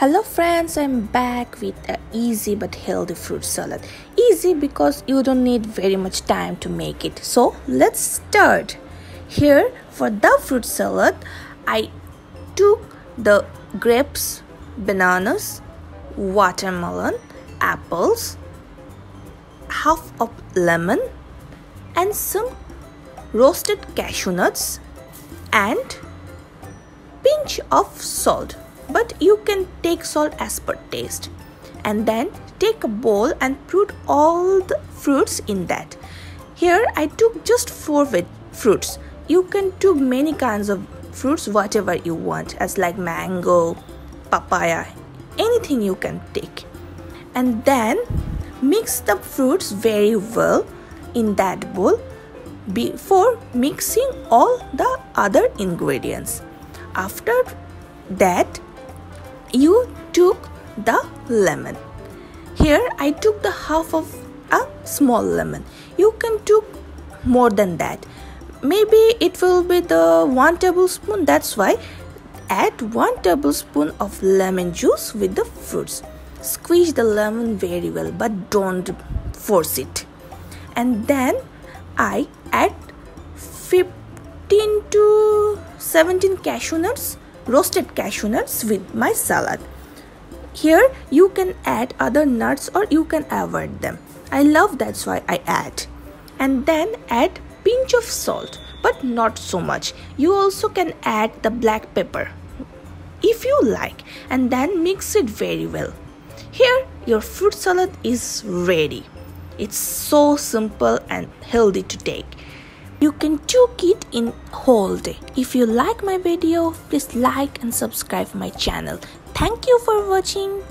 Hello friends, I'm back with an easy but healthy fruit salad. Easy because you don't need very much time to make it. So let's start. Here for the fruit salad, I took the grapes, bananas, watermelon, apples, half of lemon and some roasted cashew nuts and pinch of salt but you can take salt as per taste. And then take a bowl and put all the fruits in that. Here i took just four fruits. You can take many kinds of fruits whatever you want as like mango papaya anything you can take. And then mix the fruits very well in that bowl before mixing all the other ingredients. After that you took the lemon. Here i took the half of a small lemon. You can took more than that. Maybe it will be the one tablespoon that's why. Add one tablespoon of lemon juice with the fruits. Squeeze the lemon very well but don't force it. And then i add 15 to 17 cashew nuts roasted cashew nuts with my salad. Here you can add other nuts or you can avoid them. I love that's why I add. And then add pinch of salt but not so much. You also can add the black pepper if you like and then mix it very well. Here your fruit salad is ready. It's so simple and healthy to take. You can cook it in whole day. If you like my video, please like and subscribe my channel. Thank you for watching.